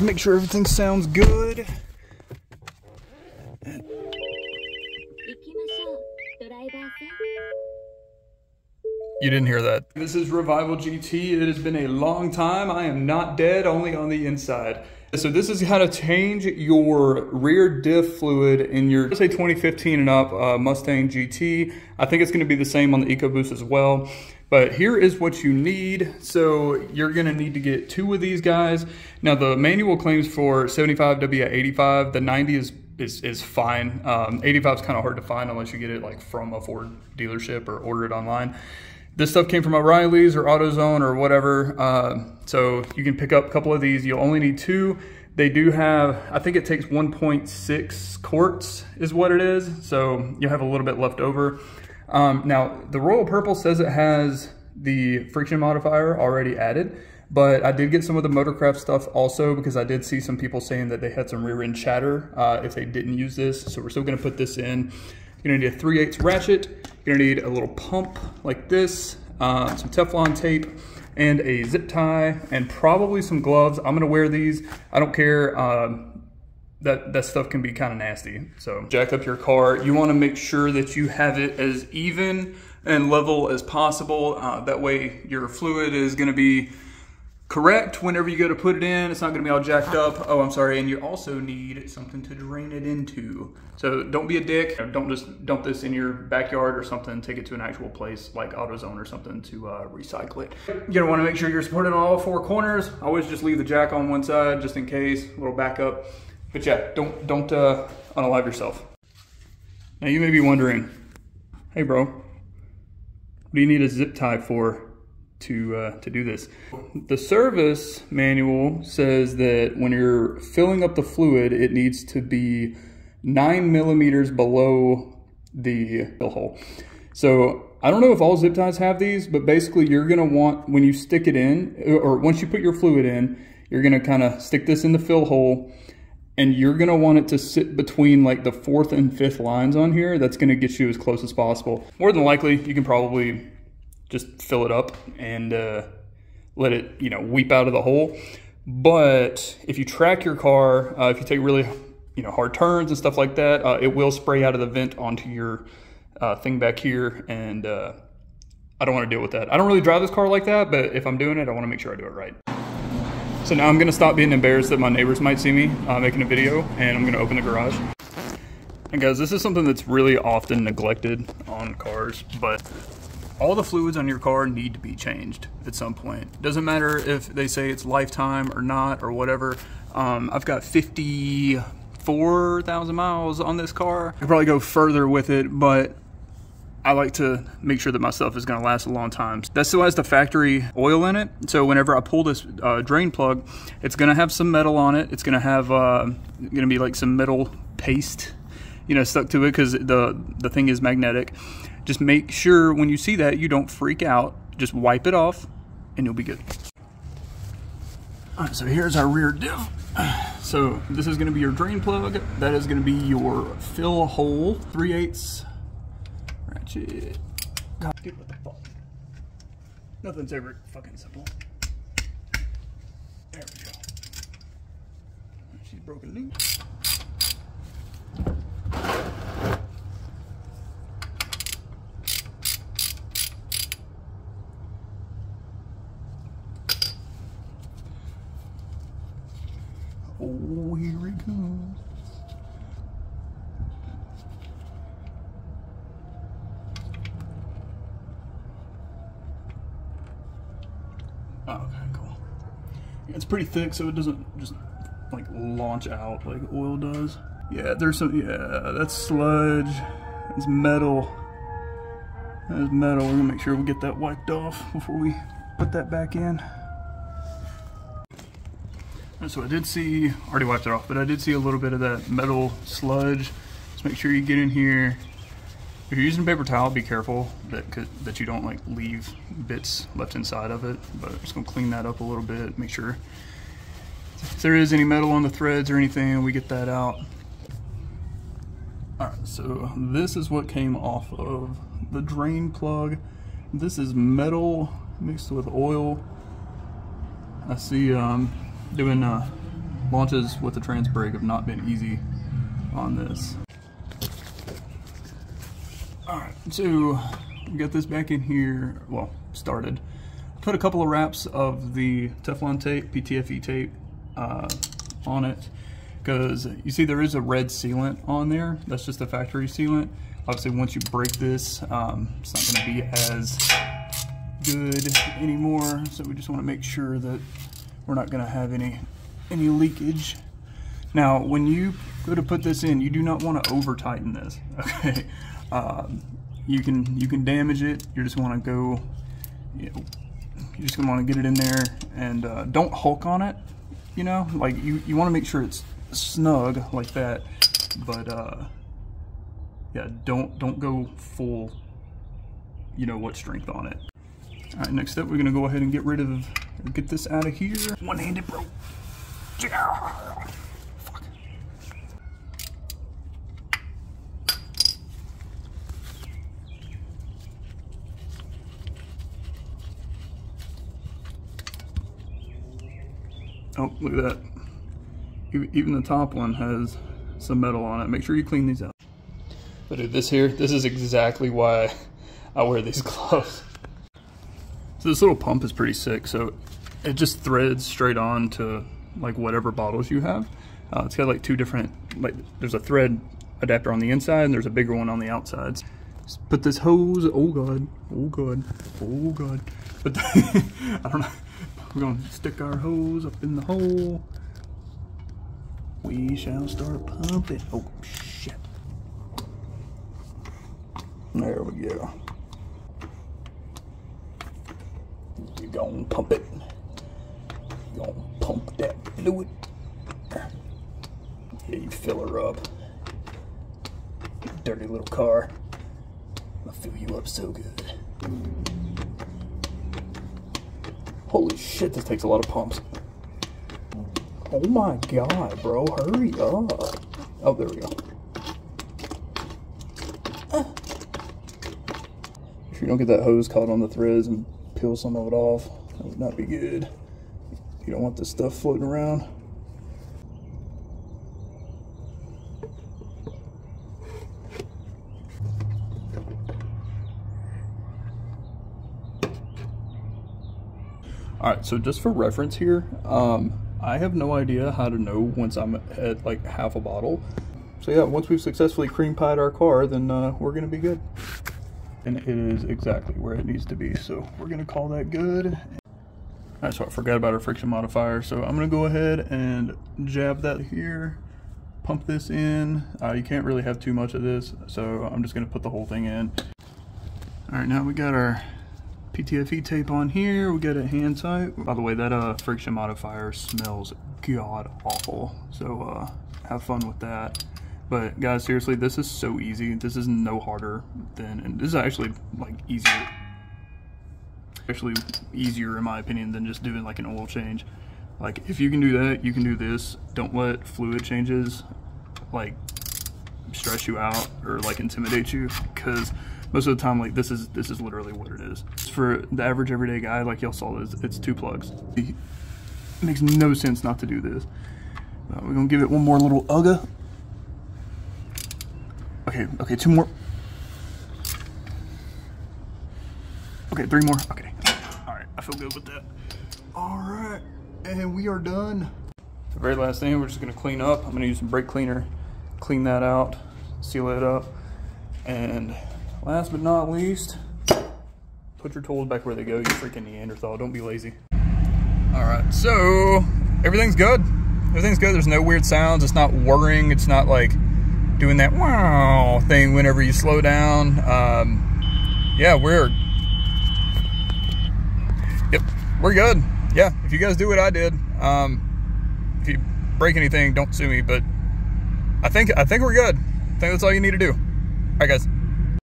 make sure everything sounds good. You didn't hear that. This is Revival GT. It has been a long time. I am not dead, only on the inside. So this is how to change your rear diff fluid in your, say 2015 and up uh, Mustang GT. I think it's gonna be the same on the EcoBoost as well. But here is what you need. So you're gonna need to get two of these guys. Now the manual claims for 75W at 85. The 90 is is, is fine. Um, 85 is kind of hard to find unless you get it like from a Ford dealership or order it online. This stuff came from O'Reilly's or AutoZone or whatever. Uh, so you can pick up a couple of these. You'll only need two. They do have, I think it takes 1.6 quarts is what it is. So you'll have a little bit left over. Um, now the Royal Purple says it has the friction modifier already added. But I did get some of the Motorcraft stuff also because I did see some people saying that they had some rear end chatter uh, if they didn't use this. So we're still gonna put this in. You're gonna need a 3 8 ratchet. You're gonna need a little pump like this, uh, some Teflon tape, and a zip tie, and probably some gloves. I'm gonna wear these. I don't care. Um, that, that stuff can be kind of nasty. So jack up your car. You wanna make sure that you have it as even and level as possible. Uh, that way your fluid is gonna be correct whenever you go to put it in. It's not gonna be all jacked up. Oh, I'm sorry. And you also need something to drain it into. So don't be a dick. Don't just dump this in your backyard or something. Take it to an actual place like AutoZone or something to uh, recycle it. You're gonna wanna make sure you're supported on all four corners. I always just leave the jack on one side just in case, a little backup. But yeah, don't, don't uh, unalive yourself. Now you may be wondering, hey bro, what do you need a zip tie for? To uh, to do this. The service manual says that when you're filling up the fluid, it needs to be nine millimeters below the fill hole. So I don't know if all zip ties have these, but basically you're gonna want, when you stick it in, or once you put your fluid in, you're gonna kind of stick this in the fill hole and you're gonna want it to sit between like the fourth and fifth lines on here. That's gonna get you as close as possible. More than likely, you can probably just fill it up and uh, let it, you know, weep out of the hole. But if you track your car, uh, if you take really, you know, hard turns and stuff like that, uh, it will spray out of the vent onto your uh, thing back here. And uh, I don't want to deal with that. I don't really drive this car like that, but if I'm doing it, I want to make sure I do it right. So now I'm going to stop being embarrassed that my neighbors might see me uh, making a video, and I'm going to open the garage. And guys, this is something that's really often neglected on cars, but all the fluids on your car need to be changed at some point. Doesn't matter if they say it's lifetime or not or whatever. Um, I've got 54,000 miles on this car. I could probably go further with it, but I like to make sure that my stuff is gonna last a long time. That still has the factory oil in it. So whenever I pull this uh, drain plug, it's gonna have some metal on it. It's gonna have, uh, gonna be like some metal paste, you know, stuck to it because the, the thing is magnetic. Just make sure when you see that you don't freak out. Just wipe it off and you'll be good. All right, so here's our rear diff. So this is gonna be your drain plug. That is gonna be your fill hole, 3 eighths ratchet. God, dude, what the fuck? Nothing's ever fucking simple. There we go. She's broken loose. Oh, here he comes. Oh, okay, cool. It's pretty thick, so it doesn't just like launch out like oil does. Yeah, there's some, yeah, that's sludge. It's metal. That's metal. We're gonna make sure we get that wiped off before we put that back in. And so I did see, already wiped it off, but I did see a little bit of that metal sludge. Just make sure you get in here. If you're using paper towel, be careful that that you don't like leave bits left inside of it. But I'm just gonna clean that up a little bit, make sure if there is any metal on the threads or anything, we get that out. All right, so this is what came off of the drain plug. This is metal mixed with oil. I see um, doing uh, launches with the trans brake have not been easy on this. Alright, so get this back in here, well, started. Put a couple of wraps of the Teflon tape, PTFE tape, uh, on it because you see there is a red sealant on there. That's just a factory sealant. Obviously, once you break this, um, it's not going to be as good anymore. So we just want to make sure that we're not going to have any any leakage. Now, when you go to put this in, you do not want to over tighten this. Okay, you can you can damage it. You just want to go, you know, you just want to get it in there and uh, don't hulk on it. You know, like you you want to make sure it's snug like that, but uh, yeah, don't don't go full. You know what strength on it. All right, next up, we're gonna go ahead and get rid of, get this out of here. One-handed bro. Fuck. Oh, look at that. Even the top one has some metal on it. Make sure you clean these out. But dude, this here, this is exactly why I wear these gloves. So this little pump is pretty sick. So it just threads straight on to like whatever bottles you have. Uh, it's got like two different, like there's a thread adapter on the inside and there's a bigger one on the outsides. Just put this hose, oh god, oh god, oh god. But I don't know, we're gonna stick our hose up in the hole. We shall start pumping. Oh shit. There we go. You gonna pump it. You gonna pump that fluid. Yeah, you fill her up. Dirty little car. I'll fill you up so good. Holy shit, this takes a lot of pumps. Oh my god, bro, hurry up. Oh, there we go. If you don't get that hose caught on the threads and peel some of it off. That would not be good. You don't want this stuff floating around. All right, so just for reference here, um, I have no idea how to know once I'm at like half a bottle. So yeah, once we've successfully cream pied our car, then uh, we're gonna be good and it is exactly where it needs to be. So we're gonna call that good. All right, so I forgot about our friction modifier. So I'm gonna go ahead and jab that here, pump this in. Uh, you can't really have too much of this, so I'm just gonna put the whole thing in. All right, now we got our PTFE tape on here. We got it hand tight. By the way, that uh, friction modifier smells god awful. So uh, have fun with that. But guys, seriously, this is so easy. This is no harder than, and this is actually like easier. Actually easier in my opinion than just doing like an oil change. Like if you can do that, you can do this. Don't let fluid changes like stress you out or like intimidate you because most of the time like this is this is literally what it is. For the average everyday guy, like y'all saw this, it's two plugs. It makes no sense not to do this. Uh, we're gonna give it one more little ugga. Okay, okay, two more. Okay, three more. Okay. All right, I feel good with that. All right, and we are done. The very last thing, we're just gonna clean up. I'm gonna use some brake cleaner, clean that out, seal it up. And last but not least, put your tools back where they go, you freaking Neanderthal. Don't be lazy. All right, so everything's good. Everything's good. There's no weird sounds. It's not whirring. It's not like doing that wow thing whenever you slow down. Um, yeah, we're, yep, we're good. Yeah, if you guys do what I did, um, if you break anything, don't sue me, but I think, I think we're good. I think that's all you need to do. All right, guys.